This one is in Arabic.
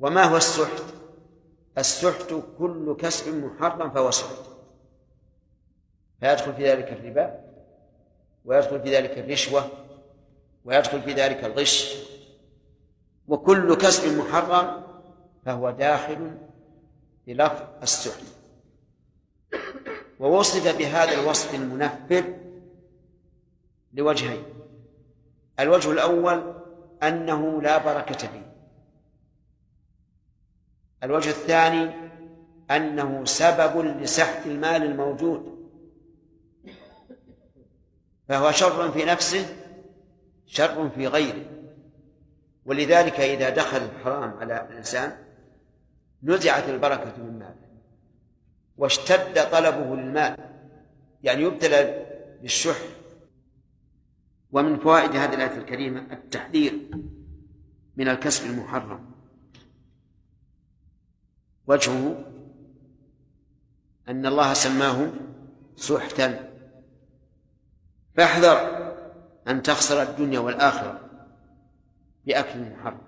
وما هو السحت؟ السحت كل كسب محرم فهو سحت. فيدخل في ذلك الربا ويدخل في ذلك الرشوة ويدخل في ذلك الغش. وكل كسب محرم فهو داخل في لفظ السحت. ووصف بهذا الوصف المنفر لوجهين. الوجه الأول أنه لا بركة فيه. الوجه الثاني أنه سبب لسحت المال الموجود فهو شر في نفسه شر في غيره. ولذلك إذا دخل الحرام على الإنسان نزعت البركة من ماله واشتد طلبه للمال. يعني يبتلى بالشح. ومن فوائد هذه الآية الكريمة التحذير من الكسب المحرم. وجهه أن الله سماه سحتا. فاحذر أن تخسر الدنيا والآخرة بأكل محرم